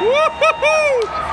Uhul!